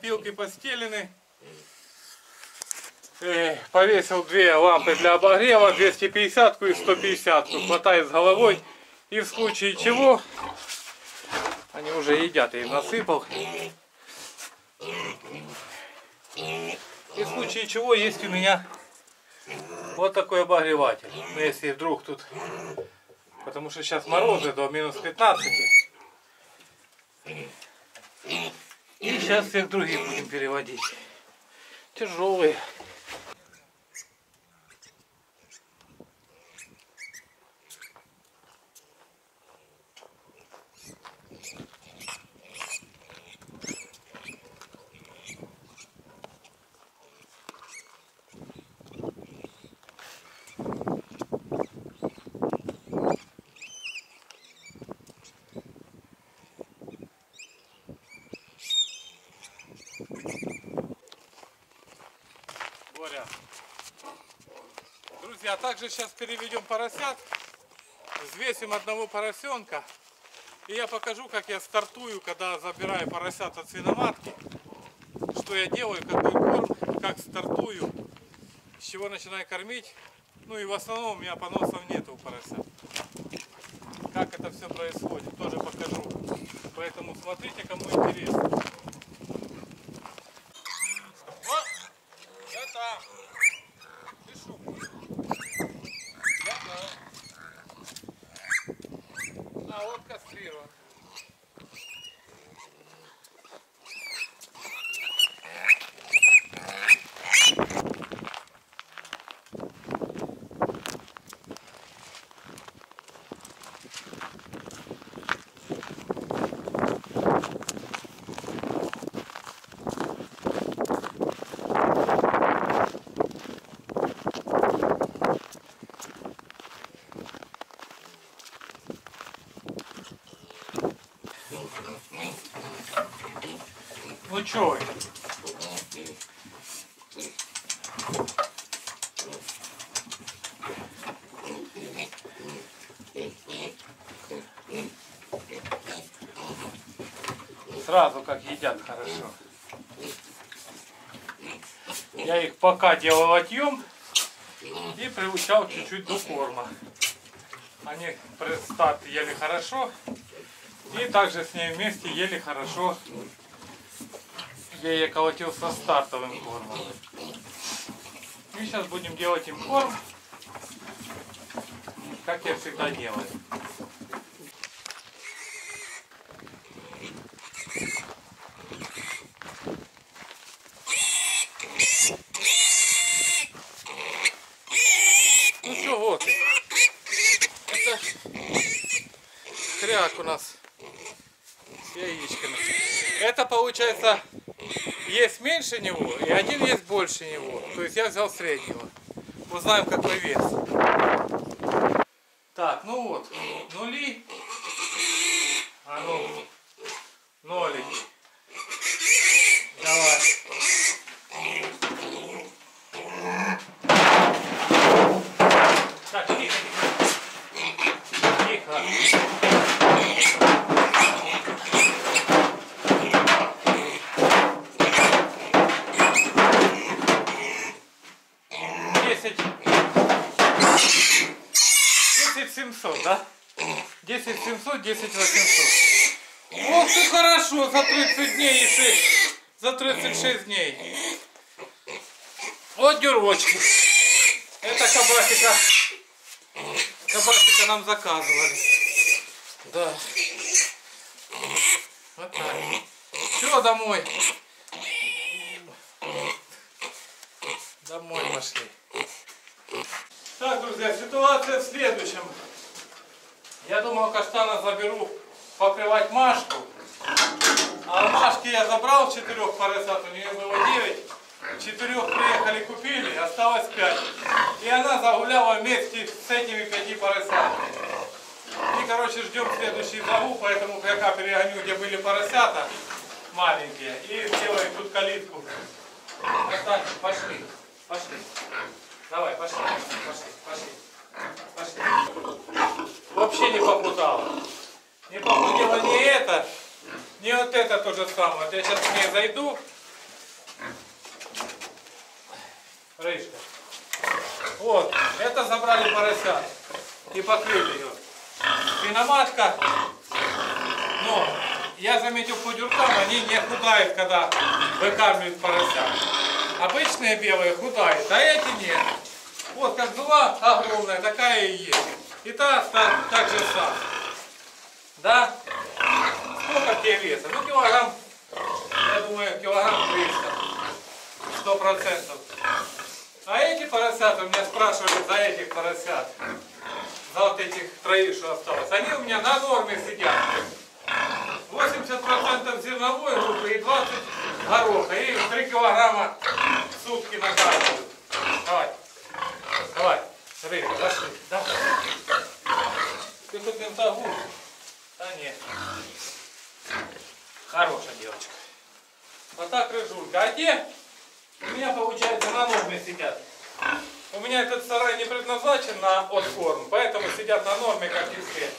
опилки постелены. Э, повесил две лампы для обогрева, 250 и 150 хватает с головой. И в случае чего, они уже едят, я им насыпал. И в случае чего есть у меня вот такой обогреватель. Ну, если вдруг тут, потому что сейчас морозы до минус 15. И сейчас всех других будем переводить. Тяжелые. Друзья, также сейчас переведем поросят. Взвесим одного поросенка. И я покажу, как я стартую, когда забираю поросят от свиноматки. Что я делаю, какой корм, как стартую, с чего начинаю кормить. Ну и в основном у меня поносов нету у поросят. Как это все происходит, тоже покажу. Поэтому смотрите, кому интересно. Вот, это пишу. Я там. А вот кастрирован. Ну? Сразу как едят хорошо. Я их пока делал отъем и приучал чуть-чуть до корма. Они при старт ели хорошо. И также с ней вместе ели хорошо я ее колотил со стартовым кормом. И сейчас будем делать им корм, как я всегда делаю. Ну что, вот. Это хряк у нас с яичками. Это получается есть меньше него и один есть больше него. То есть я взял среднего. Узнаем какой вес. Так, ну вот, нули. А ну, 800, 10 800. Ох ты хорошо, за 30 дней и 6, за 36 дней. Вот дюрочки. Это кабасика. Кабасика нам заказывали. Да. Вот так. Все, домой. Домой пошли. Так, друзья, ситуация в следующем. Я думал, каштана заберу покрывать Машку. А Машки я забрал четырех поросят, у нее было 9. Четырех приехали, купили, осталось 5. И она загуляла вместе с этими пяти поросятами. И, короче, ждем следующий загул, поэтому пока перегоню, где были поросята маленькие, и сделаем тут калитку. Так, пошли, пошли. Давай, пошли, пошли, пошли, пошли. Вообще не попутала. Не попутала не это, Не вот это то же самое. Вот я сейчас к ней зайду. Рыжка. Вот, это забрали поросят и покрыли ее. Свиноматка, но я заметил по дюркам, они не худают, когда выкармливают поросят. Обычные белые худают, а эти нет. Вот как была огромная, такая и есть. И та так, так же сам. Да? Сколько тебе веса? Ну килограмм, я думаю, килограмм 300. Сто процентов. А эти поросята, у меня спрашивали за этих поросят, за вот этих троих, что осталось, они у меня на норме сидят. 80% зерновой группы и 20 гороха. И 3 килограмма в сутки накармливают. Давай. Давай. Рыба, пошли. Да. Ты хоть не загул? Да нет. Хорошая девочка. Вот те у меня получается на норме сидят. У меня этот сарай не предназначен на откорм, поэтому сидят на норме, как и все.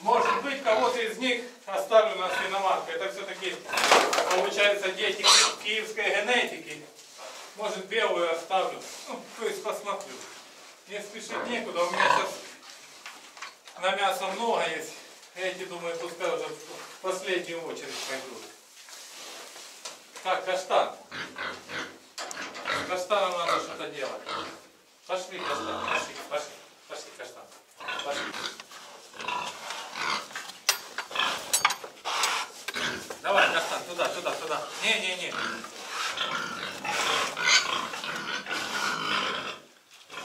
Может быть, кого-то из них оставлю на свиноматку. Это все-таки, получается, дети киевской генетики. Может, белую оставлю. Ну, то есть посмотрю. Не спешить некуда. У меня сейчас на мясо много есть. Эти, думаю, пускай уже в последнюю очередь пойдут. Так, каштан. С каштаном надо что-то делать. Пошли, каштан, пошли, пошли. Пошли, каштан. Пошли. Давай, каштан, туда, туда, туда. Не-не-не.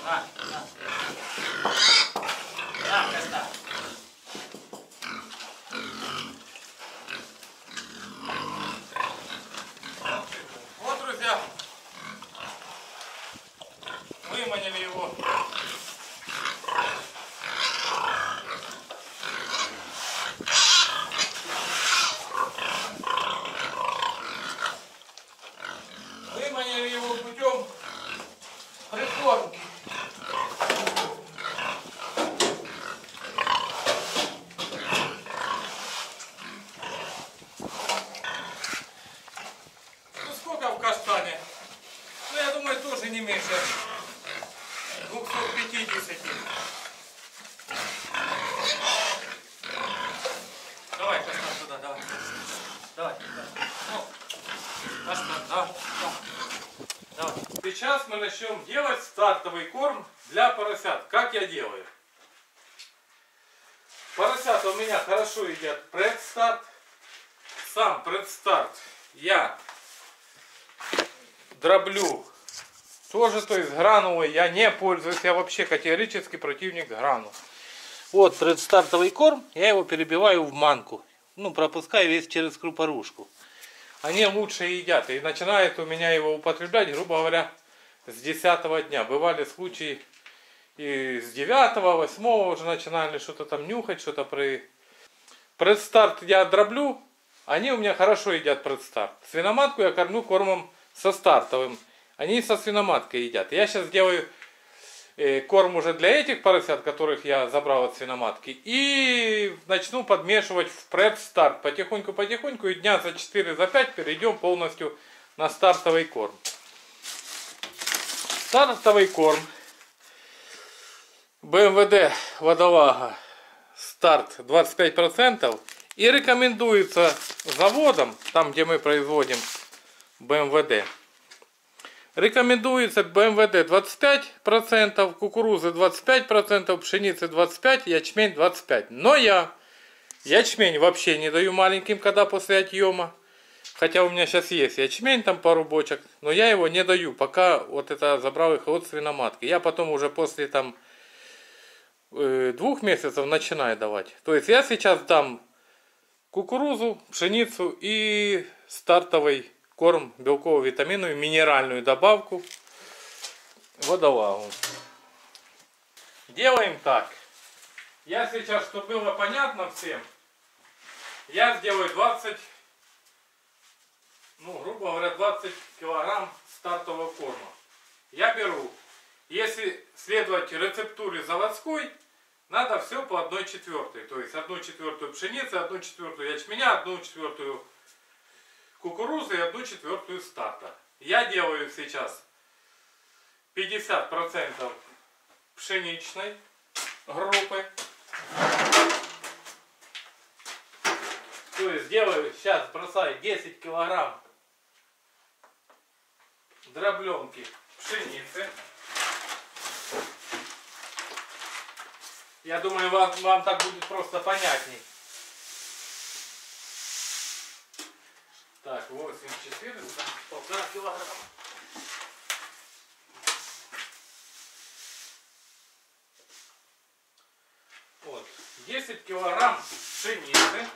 На, на. На, каштан. Вот, друзья, выманили его. Выманили его путем прикормки. Ну сколько в каштане? Ну я думаю тоже не меньше 250. Давай, каштан туда, давай. Давай, давай. Ну, каштан, давай, давай. Давай. Сейчас мы начнем делать стартовый корм для поросят. Как я делаю? Поросята у меня хорошо едят предстарт. Сам предстарт я дроблю тоже, то есть гранулой я не пользуюсь. Я вообще категорически противник гранул. Вот предстартовый корм, я его перебиваю в манку. Ну, пропускаю весь через крупорушку. Они лучше едят. И начинает у меня его употреблять, грубо говоря, с 10 дня. Бывали случаи и с 9 8 уже начинали что-то там нюхать, что-то при... Предстарт я дроблю, они у меня хорошо едят предстарт. Свиноматку я кормлю кормом со стартовым. Они со свиноматкой едят. Я сейчас делаю э, корм уже для этих поросят, которых я забрал от свиноматки. И начну подмешивать в предстарт. Потихоньку-потихоньку и дня за 4-5 за 5 перейдем полностью на стартовый корм. Стартовый корм. БМВД водолага. Старт 25%. И рекомендуется заводом, там где мы производим БМВД. Рекомендуется БМВД 25%, кукурузы 25%, пшеницы 25%, ячмень 25%. Но я ячмень вообще не даю маленьким, когда после отъема. Хотя у меня сейчас есть ячмень, там пару бочек, но я его не даю, пока вот это забрал их от свиноматки. Я потом уже после там двух месяцев начинаю давать. То есть я сейчас дам кукурузу, пшеницу и стартовый корм белково-витаминную, минеральную добавку, водолагу. Делаем так. Я сейчас, чтобы было понятно всем, я сделаю 20, ну, грубо говоря, 20 килограмм стартового корма. Я беру, если следовать рецептуре заводской, надо все по одной четвертой. То есть одну четвертую пшеницы, одну четвертую ячменя, одну четвертую кукурузы и одну четвертую старта. Я делаю сейчас 50% пшеничной группы. То есть делаю, сейчас бросаю 10 килограмм дробленки пшеницы. Я думаю, вам, вам так будет просто понятней. Так, 8, 14, полтора килограмма. Вот, 10 килограмм пшеницы.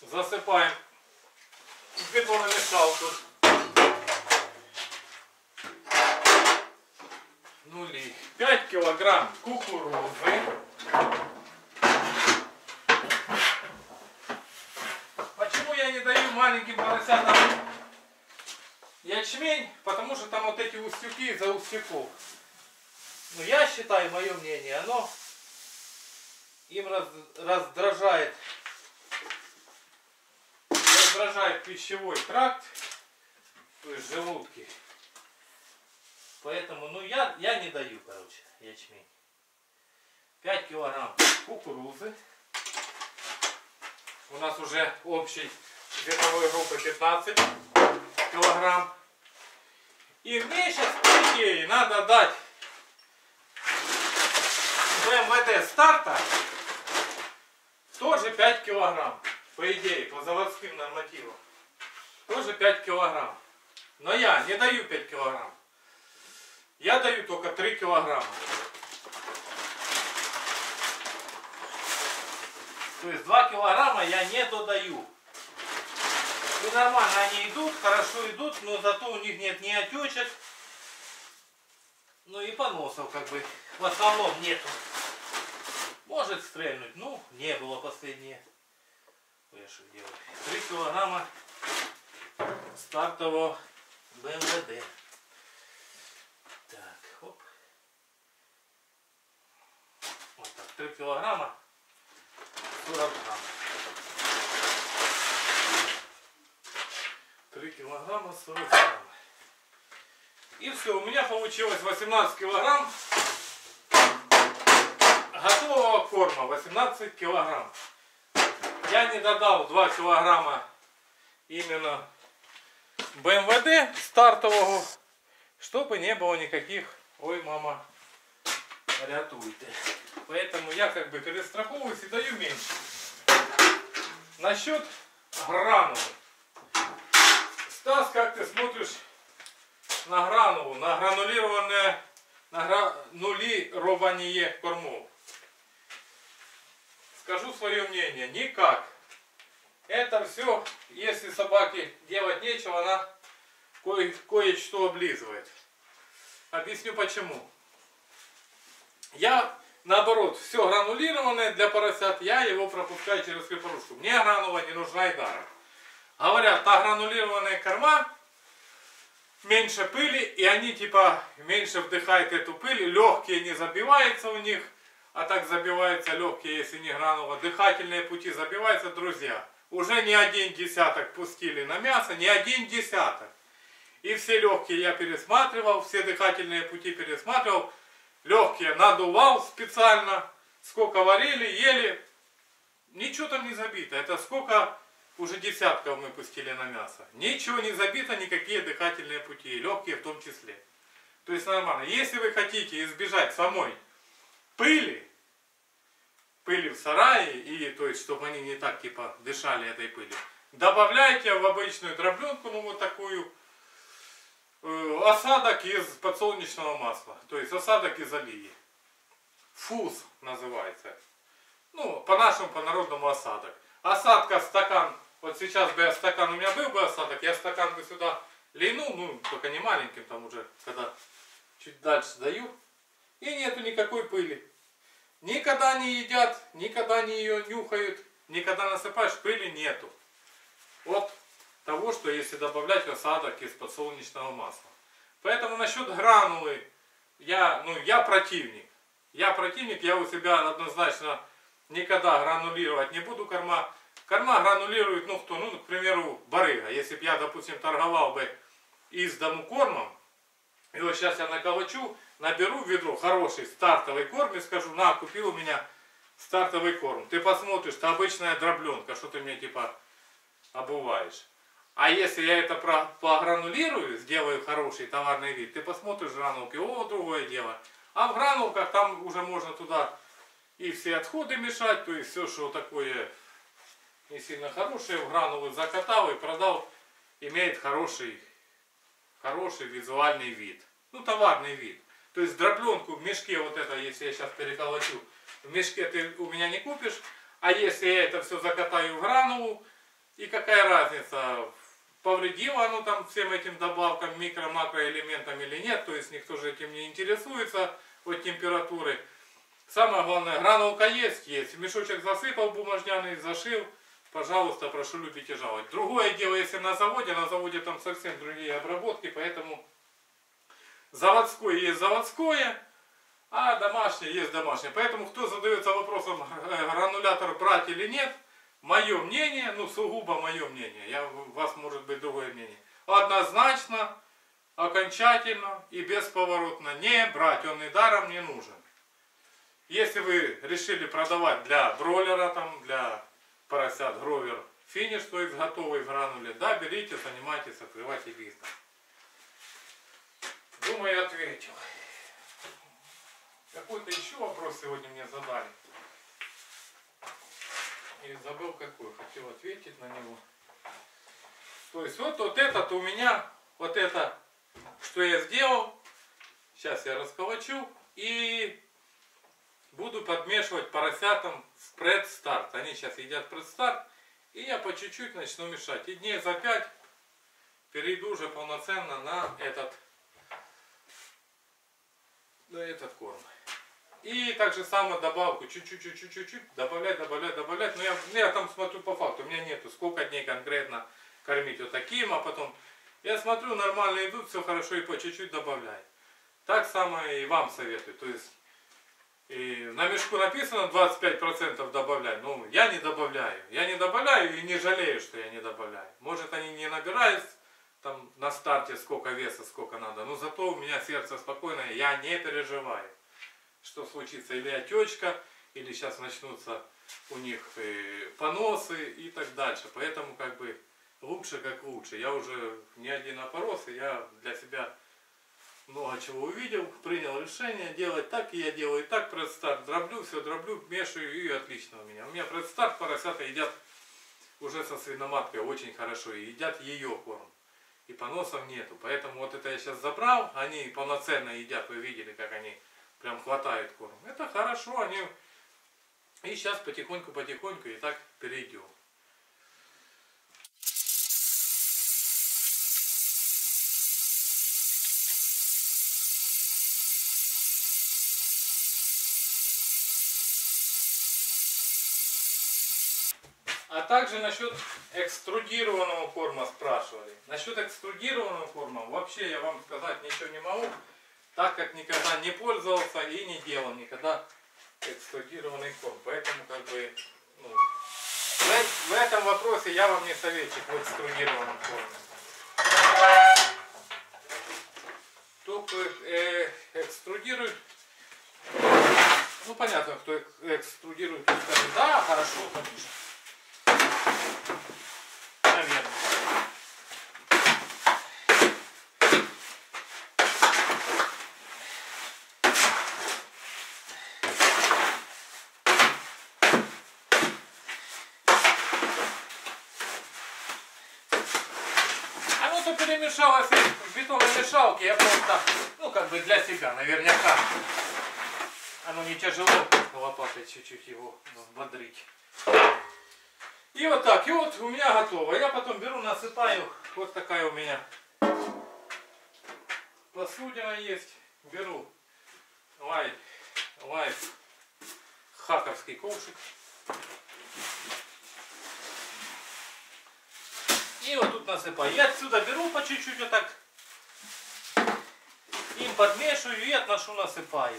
Засыпаем в бетономешалку. Нули. 5 килограмм кукурузы. Почему я не даю маленьким поросятам ячмень? Потому что там вот эти устюки из-за устюков. Ну, я считаю, мое мнение, оно им раз, раздражает, раздражает пищевой тракт, то есть желудки. Поэтому, ну, я, я не даю, короче, ячмень. 5 килограмм кукурузы. У нас уже общей зерновой группы 15 килограмм. И мне сейчас, по идее, надо дать МВД старта тоже 5 килограмм. По идее, по заводским нормативам. Тоже 5 килограмм. Но я не даю 5 килограмм. Я даю только 3 килограмма. То есть 2 килограмма я не додаю. И нормально они идут, хорошо идут, но зато у них нет ни отечек, ну и поносов как бы в основном нету. Может стрельнуть, ну не было последнее. Я что делаю? 3 килограмма стартового БМВД. Так, хоп. Вот так, 3 килограмма 40 грамм. 3 килограмма 40 грамм. И все, у меня получилось 18 килограмм готового корма, 18 килограмм. Я не додал 2 килограмма именно БМВД стартового, чтобы не было никаких, ой, мама, рятуйте. Поэтому я как бы перестраховываюсь и даю меньше. Насчет гранулы. Стас, как ты смотришь на гранулу, на гранулированное на гранулирование кормов? Скажу свое мнение. Никак. Это все, если собаке делать нечего, она кое- кое-что облизывает. Объясню почему. Я, наоборот, все гранулированное для поросят, я его пропускаю через скрепорушку. Мне гранула не нужна и даром. Говорят, та гранулированная корма, меньше пыли, и они типа меньше вдыхают эту пыль, легкие не забиваются у них, а так забиваются легкие, если не гранула. Дыхательные пути забиваются, друзья. Уже не один десяток пустили на мясо, не один десяток. И все легкие я пересматривал, все дыхательные пути пересматривал. Легкие надувал специально, сколько варили, ели. Ничего там не забито. Это сколько уже десятков мы пустили на мясо. Ничего не забито, никакие дыхательные пути, легкие в том числе. То есть нормально. Если вы хотите избежать самой пыли, пыли в сарае, и то есть, чтобы они не так типа дышали этой пылью, добавляйте в обычную дробленку, ну вот такую, осадок из подсолнечного масла. То есть осадок из оливии. Фуз называется. Ну, по-нашему, по-народному осадок. Осадка стакан, вот сейчас бы я стакан, у меня был бы осадок, я стакан бы сюда лейнул, ну, только не маленьким, там уже, когда чуть дальше даю, и нету никакой пыли. Никогда не едят, никогда не ее нюхают, никогда насыпаешь, пыли нету. Вот того, что если добавлять осадок из подсолнечного масла. Поэтому насчет гранулы, я, ну, я противник. Я противник, я у себя однозначно никогда гранулировать не буду корма. Корма гранулирует, ну кто, ну, к примеру, барыга. Если бы я, допустим, торговал бы из дому кормом, и вот сейчас я наколочу, наберу ведро хороший стартовый корм и скажу, на, купил у меня стартовый корм. Ты посмотришь, это обычная дробленка, что ты мне типа обуваешь. А если я это про, програнулирую, сделаю хороший товарный вид, ты посмотришь гранулки, о, другое дело. А в гранулках там уже можно туда и все отходы мешать, то есть все, что такое не сильно хорошее, в гранулы закатал и продал, имеет хороший, хороший визуальный вид. Ну, товарный вид. То есть дробленку в мешке, вот это, если я сейчас переколочу, в мешке ты у меня не купишь, а если я это все закатаю в гранулу, и какая разница, повредило оно там всем этим добавкам, микро-макроэлементам или нет, то есть никто же этим не интересуется от температуры. Самое главное, гранулка есть, есть. Мешочек засыпал бумажняный, зашил, пожалуйста, прошу любить и жаловать. Другое дело, если на заводе, на заводе там совсем другие обработки, поэтому заводское есть заводское, а домашнее есть домашнее. Поэтому кто задается вопросом, э, гранулятор брать или нет, мое мнение, ну сугубо мое мнение, я, у вас может быть другое мнение, однозначно, окончательно и бесповоротно не брать, он и даром не нужен. Если вы решили продавать для бройлера, там, для поросят гровер финиш, то есть готовый в грануле, да, берите, занимайтесь, открывайте бизнес. Думаю, ответил. Какой-то еще вопрос сегодня мне задали. И забыл какой, хотел ответить на него. То есть вот, вот этот у меня, вот это, что я сделал, сейчас я расколочу и буду подмешивать поросятам в предстарт. Они сейчас едят предстарт, и я по чуть-чуть начну мешать. И дней за пять перейду уже полноценно на этот, на этот корм. И так же самое добавку, чуть-чуть, чуть-чуть, чуть-чуть, добавлять, добавлять, добавлять. Но я, ну, я там смотрю по факту, у меня нету, сколько дней конкретно кормить вот таким, а потом я смотрю, нормально идут, все хорошо, и по чуть-чуть добавляй. Так самое и вам советую. То есть и на мешку написано 25% добавлять. Ну, я не добавляю. Я не добавляю и не жалею, что я не добавляю. Может, они не набирают там на старте сколько веса, сколько надо. Но зато у меня сердце спокойное, я не переживаю что случится, или отечка, или сейчас начнутся у них э, поносы и так дальше. Поэтому как бы лучше как лучше. Я уже не один опорос, и я для себя много чего увидел, принял решение делать так, и я делаю и так, предстарт, дроблю, все дроблю, мешаю, и отлично у меня. У меня предстарт поросята едят уже со свиноматкой очень хорошо, и едят ее корм. И поносов нету. Поэтому вот это я сейчас забрал, они полноценно едят, вы видели, как они прям хватает корм. Это хорошо, они... И сейчас потихоньку-потихоньку и так перейдем. А также насчет экструдированного корма спрашивали. Насчет экструдированного корма вообще я вам сказать ничего не могу так как никогда не пользовался и не делал никогда эксплуатированный корм. Поэтому как бы ну, в, в этом вопросе я вам не советчик в экструдированном корме. Кто э, экструдирует, ну понятно, кто экструдирует, да, хорошо, конечно. Перемешалось в бетономешалке, я просто, ну как бы для себя, наверняка. Оно не тяжело, лопатой чуть-чуть его взбодрить. И вот так, и вот у меня готово. Я потом беру, насыпаю, вот такая у меня посудина есть. Беру лайт, лайт, хаковский ковшик. И вот тут насыпаю. Я отсюда беру по чуть-чуть вот так. им подмешиваю и отношу насыпаю.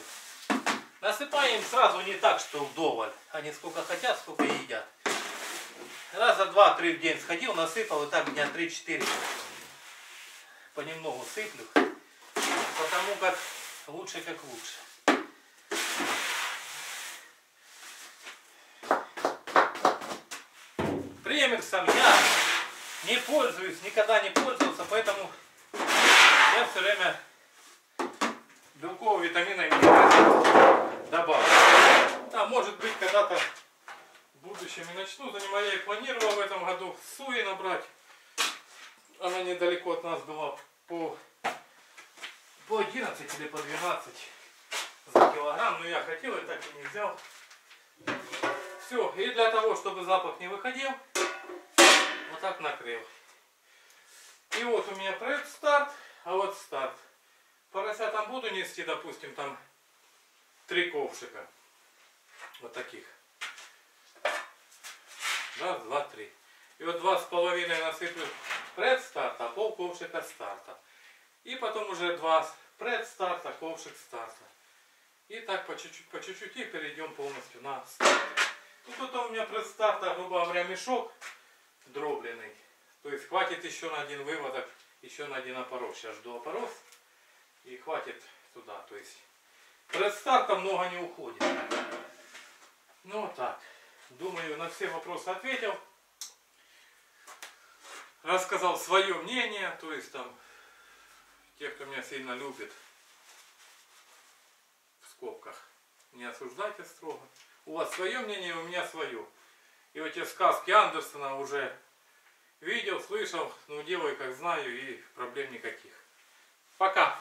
Насыпаем сразу не так, что вдоволь. Они сколько хотят, сколько едят. Раза два-три в день сходил, насыпал, и так дня три-четыре понемногу сыплю. Потому как лучше как лучше. Премиксом я не пользуюсь, никогда не пользовался, поэтому я все время белкового витамина и добавлю. Да, может быть, когда-то в будущем и начну заниматься. Я и планировал в этом году суи набрать. Она недалеко от нас была по, по 11 или по 12 за килограмм. Но я хотел и так и не взял. Все. И для того, чтобы запах не выходил, так накрыл. И вот у меня проект старт, а вот старт. Поросятам буду нести, допустим, там три ковшика. Вот таких. Раз, два, три. И вот два с половиной насыплю предстарта, пол ковшика старта. И потом уже два предстарта, ковшик старта. И так по чуть-чуть, по чуть-чуть и перейдем полностью на старт. Ну тут у меня предстарта, грубо говоря, мешок дробленый. То есть хватит еще на один выводок, еще на один опорос. Сейчас жду опорос и хватит туда. То есть предстарта много не уходит. Ну вот так. Думаю, на все вопросы ответил. Рассказал свое мнение, то есть там, те, кто меня сильно любит, в скобках, не осуждайте строго. У вас свое мнение, у меня свое. И вот эти сказки Андерсона уже видел, слышал, ну делаю как знаю и проблем никаких. Пока!